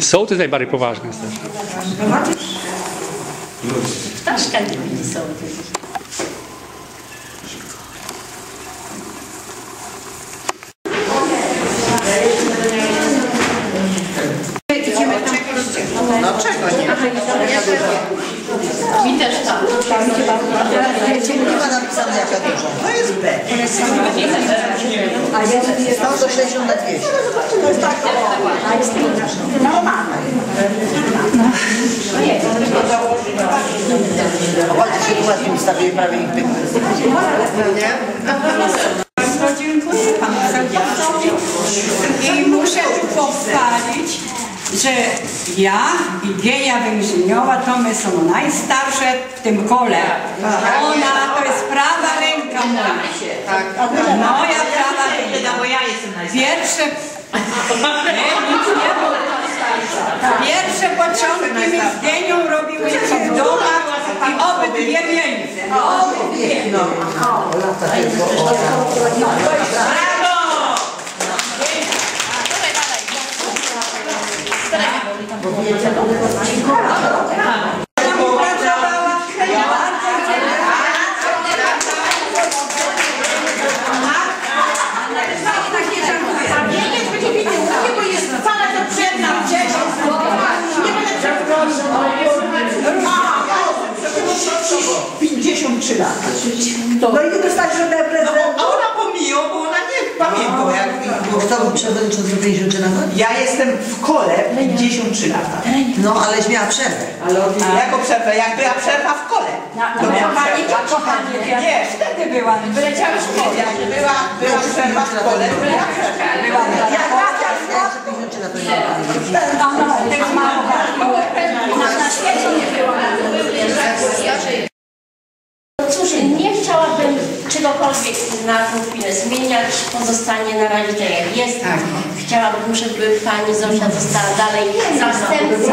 Sołtys najbardziej poważny jest też. Ptaszka nie widzi są No czego nie? Mi też tak. Nie ma napisane jaka duża. To jest B. Stał do 60 na 200. To jest tak. Normalne. Bardzo się ładnie ustawiły prawie ich dziękuję panu serdecznie. I muszę pochwalić, że ja i Genia Węgrzeniowa to my są najstarsze w tym kole. Ona to jest prawa ręka moja. Moja prawa ręka. bo ja jestem najstarszy. Pierwsze... Było. Pierwsze początki my z Genią robiłyśmy w domach i obydwie mieliśmy. Obydwie. O, lata tylko. O, Pracowała. No i nie dostać żadnego prezentu. A ona pomijał, bo ona nie pamiętał jak Bo kto był przewodniczący 53 lata? Ja jestem w kole 53 lata. No, aleś miała przerwę. Jako przerwę, jak była przerwa w kole. To miałam Pani to kochanie, Nie, wtedy była. wyleciały szkoły. Jak była, była przerwa w kole, była przerwa. Była Ja jeszcze 53 lata nie miałam. Ona też ma na świecie nie była. Cóż, nie chciałabym czegokolwiek na tą chwilę zmieniać. Pozostanie na razie tak jak jest. Chciałabym, żeby pani Zosia została dalej zastępcą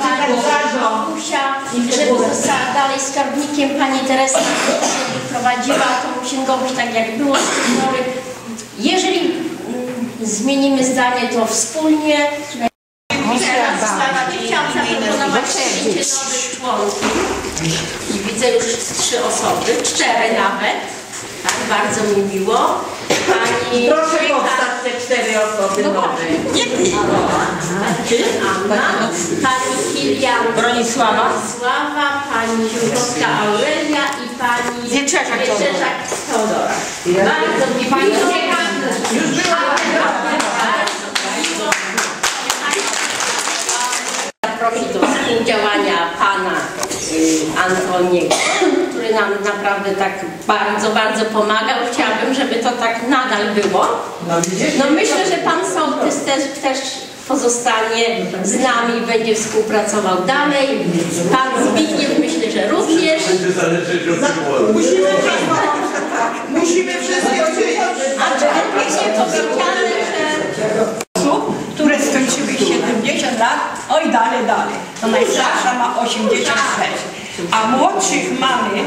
pani Bogusia, żeby została dalej skarbnikiem pani Teresy, żeby prowadziła tą księgowość tak jak było z tej pory. Jeżeli mm, zmienimy zdanie, to wspólnie. Chciałam zaproponować nowych członków. I widzę już trzy osoby, cztery nawet. Tak, bardzo mi miło. Pani Proszę powstać te cztery osoby nowe. Nie ty. Anna, pani Kilian Bronisława. Bronisława, pani Ziółkowska Aurelia i pani Wieczeszak Teodora. Wieczeszak Teodora. Bardzo mi pani Już była. Zaprosić do współdziałania pana y, Antoniego, który nam naprawdę tak bardzo, bardzo pomagał. Chciałabym, żeby to tak nadal było. No myślę, że pan sołtys też, też pozostanie z nami, będzie współpracował dalej. Pan Zbigniew myślę, że również. Będzie zależeć od wyboru. Musimy Musimy wszystkie przyjąć. A będzie powiedziane, że osób, które skończyły 70 lat, oj dalej, dalej. To najstarsza ma 86. A młodszych mamy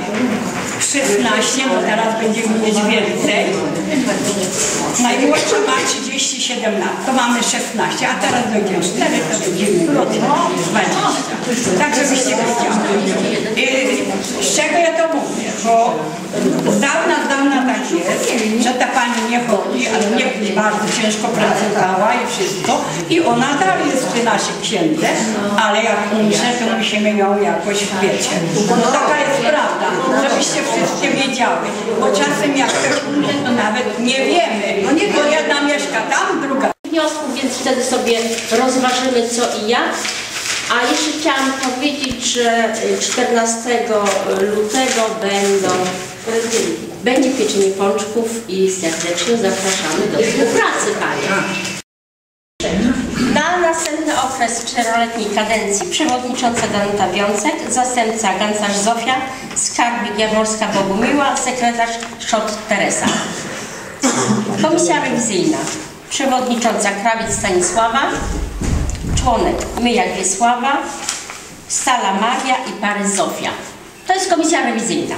16, bo teraz będziemy mieć więcej. Najmłodsza ma 37 lat, to mamy 16, a teraz dojdzie 4, to będziemy mieć 20. Tak żebyście wiedzieli. Y, Z czego ja to mówię? Bo z dawna, z dawna tak jest, że ta pani nie chodzi, ale niegdyś bardzo ciężko pracowała i wszystko. I ona dalej jest przy naszej księdze, ale jak umrze, to musimy ją jakoś wiecie. No taka jest prawda, żebyście wszystkie wiedziały. Bo czasem jak ktoś umrze, to nawet nie wiemy. Bo jedna mieszka tam, druga wniosków, więc wtedy sobie rozważymy co i jak. A jeszcze chciałam powiedzieć, że y, 14 lutego będą, będzie pieczenie pączków i serdecznie zapraszamy do współpracy Panie. Na następny okres czteroletniej kadencji przewodnicząca Danuta Wiącek, zastępca Gancarz Zofia, skarbnik Jaworska Bogumiła, sekretarz Szot Teresa. Komisja rewizyjna. Przewodnicząca Krawiec Stanisława, członek Myjak Wiesława, Stala Maria i Pary Zofia. To jest komisja rewizyjna.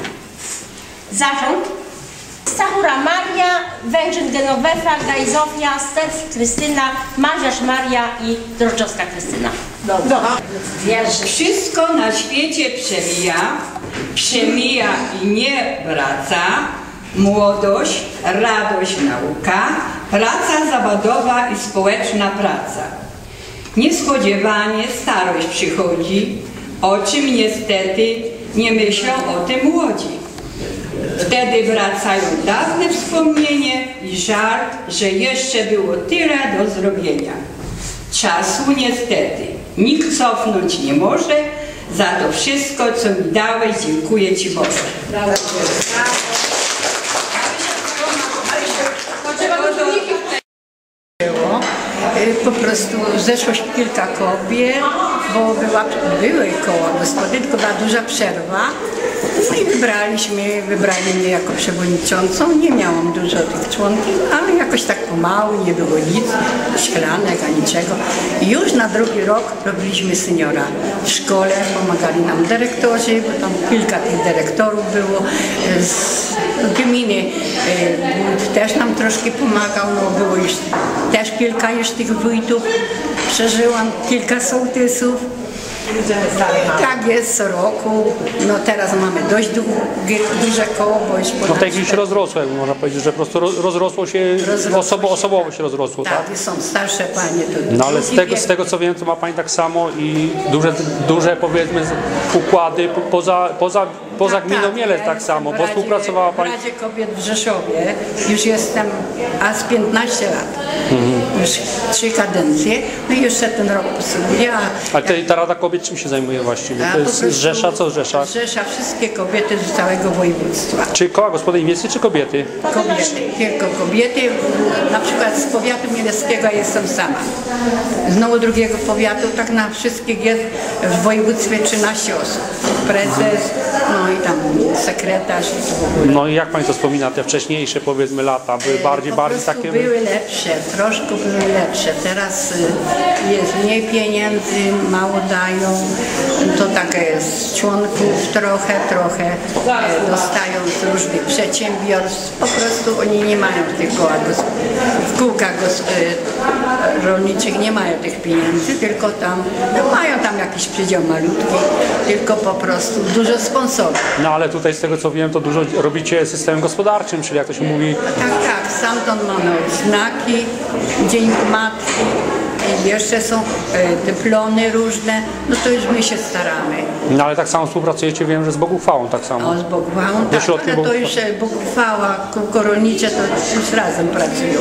Zarząd Stachura Maria, Węgrzyn Genowefa, Gajzofia, Stef Krystyna, Marziarz Maria i Drożdżowska Krystyna. Wierzy. Wszystko na świecie przemija, przemija i nie wraca. Młodość, radość, nauka, praca zawodowa i społeczna praca. Niespodziewanie starość przychodzi, o czym niestety nie myślą o tym młodzi. Wtedy wracają dawne wspomnienie i żart, że jeszcze było tyle do zrobienia. Czasu niestety nikt cofnąć nie może, za to wszystko, co mi dałeś, dziękuję Ci Boże. Y, Po prostu zeszło się kilka kobiet, bo była, były koło gospody, tylko była duża przerwa. No i wybraliśmy, wybrali mnie jako przewodniczącą. Nie miałam dużo tych członków, ale jakoś tak pomału, nie było nic, szklanek, ani niczego. I już na drugi rok robiliśmy seniora w szkole, pomagali nam dyrektorzy, bo tam kilka tych dyrektorów było z gminy. y, Wójt też nam troszkę pomagał, no było już też kilka już tych wójtów. Przeżyłam kilka sołtysów. Tak jest co roku. No teraz mamy dość długie, duże koło, bo już No tak już się rozrosło, jakby można powiedzieć, że po prostu roz- rozrosło się, Rozrosło osobo, się. osobowo się rozrosło, tak? Tak, są starsze panie. To No ale z tego, z tego co wiem, to ma Pani tak samo i duże, duże powiedzmy układy po- poza, poza, poza Tak, gminą tak, Mielec tak samo, bo Radzie- współpracowała Pani... W Radzie Kobiet w Rzeszowie już jestem, a z 15 lat. Już trzy kadencje, no i jeszcze ten rok posługuję. a Ale te, ta Rada Kobiet czym się zajmuje właściwie? A To jest Rzesza, co Rzesza? Rzesza wszystkie kobiety z całego województwa. Czy koła gospodyń wiejskiej, czy kobiety? Kobiety, tylko kobiety. Na przykład z powiatu mieleckiego jestem sama. Znowu drugiego powiatu, tak na wszystkich jest w województwie 13 osób. Prezes, no i tam sekretarz i to w ogóle. No i jak Pani to wspomina, te wcześniejsze powiedzmy lata, były bardziej, po bardziej takie... były lepsze, troszkę były lepsze. Teraz y, jest mniej pieniędzy, mało dają. To taka jest członków trochę, trochę e, dostają z różnych przedsiębiorstw. Po prostu oni nie mają w tych kołach, w kółkach y, rolniczych nie mają tych pieniędzy, tylko tam no, mają tam jakiś przydział malutki, tylko po prostu dużo sponsorów. No ale tutaj z tego co wiem, to dużo robicie systemem gospodarczym, czyli jak to się mówi, Tak, tak, stamtąd mamy odznaki, Dzień Matki, jeszcze są e, dyplony różne, no to już my się staramy. no ale tak samo współpracujecie, wiem, że z Boguchwałą tak samo. O, z Bogwałą, tak, środki ale to Boguchwała. już e, Bogufała, kółko rolnicze, to już razem pracują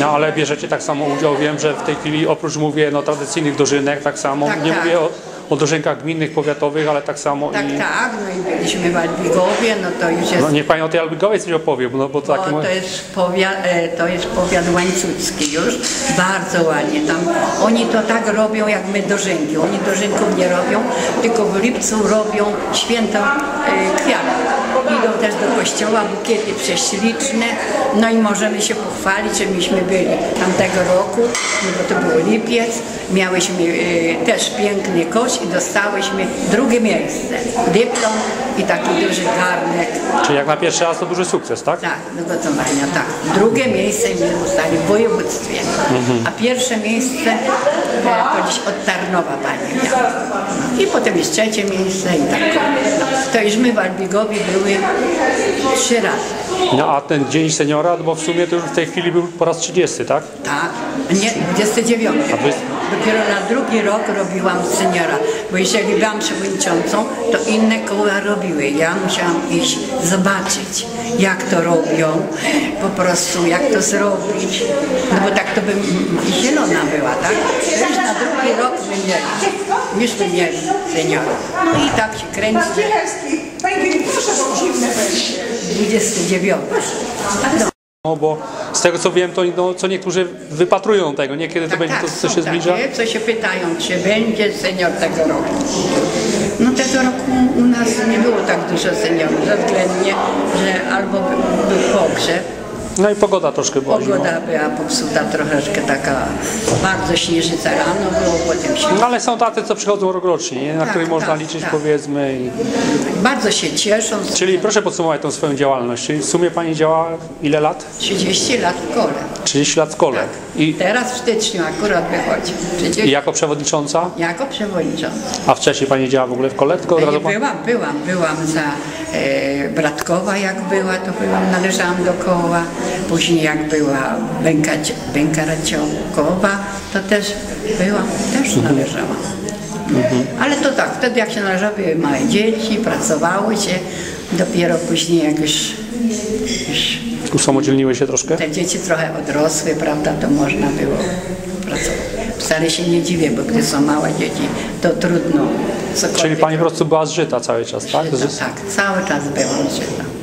No ale bierzecie tak samo udział, wiem, że w tej chwili oprócz mówię no, tradycyjnych dożynek, tak samo, Tak, nie tak. mówię o, o dożynkach gminnych, powiatowych, ale tak samo tak, i... tak, no i byliśmy w Albigowie, no to już jest No niech Pani o tej Albigowej coś opowie, no, bo takie... to, jest powiat, e, to jest powiat łańcucki już, bardzo ładnie. Tam oni to tak robią jak my dożynki. Oni dożynków nie robią, tylko w lipcu robią święto e, kwiatów. Idą też do kościoła, bukiety prześliczne, no i możemy się pochwalić, że myśmy byli tamtego roku, no bo to był lipiec, miałyśmy e, też piękny kosz i dostałyśmy drugie miejsce, dyplom i taki duży garnek. Czyli jak na pierwszy raz to duży sukces, tak? Tak, do gotowania, tak. Drugie miejsce mi dostali w województwie, a pierwsze miejsce to gdzieś od Tarnowa pani miała. I potem jest trzecie miejsce i tak. No, to już my w Albigowie były trzy razy. No a ten Dzień Seniora, no bo w sumie to już w tej chwili był po raz 30, tak? Tak, nie, 29. A wy- Dopiero na drugi rok robiłam seniora, bo jeżeli byłam przewodniczącą, to inne koła robiły. Ja musiałam iść zobaczyć, jak to robią, po prostu jak to zrobić. No bo tak to bym zielona była, tak? Już na drugi rok by mieli, już by mieli seniora. No i tak się kręci. Ciechewski, Panie Kierownik, proszę, bo zimne będzie. 29. No, No bo z tego co wiem, to no, co niektórzy wypatrują tego, nie kiedy to będzie to, co się zbliża. Takie, co się pytają, czy będzie senior tego roku. No tego roku u nas nie było tak dużo seniorów, ze względnie, że albo by- był pogrzeb, No i pogoda troszkę była zimą. Pogoda była popsuta troszeczkę taka, bardzo śnieżyca rano było, potem się... No ale są tacy, co przychodzą rokrocznie, nie? na Tak, których można tak, liczyć tak. powiedzmy. I... Bardzo się cieszą. Czyli proszę podsumować tą swoją działalność. Czyli w sumie Pani działa ile lat? 30 lat w kole. 30 lat w kole. I, Teraz w styczniu akurat wychodzi. I 30 jako przewodnicząca? Jako przewodnicząca. A wcześniej Pani działa w ogóle w kole? Tylko od razu pan... Byłam, byłam, byłam za e, Bratkowa jak była, to byłam, należałam do koła. Później jak była Bękać, Bękaraciokowa, to też byłam, też należałam. Ale to tak, wtedy jak się należało, były małe dzieci, pracowało się. Dopiero później jak już, już Usamodzielniły się troszkę? te dzieci trochę odrosły, prawda, to można było pracować. Wcale się nie dziwię, bo gdy są małe dzieci, to trudno cokolwiek. Czyli Pani po prostu była zżyta cały czas, tak? Żyta, tak, cały czas byłam żyta.